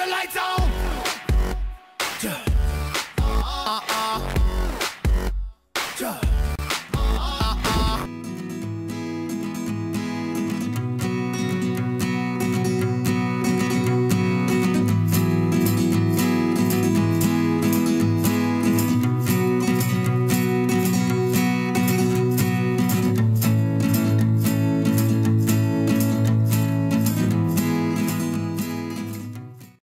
the lights on. Uh-uh.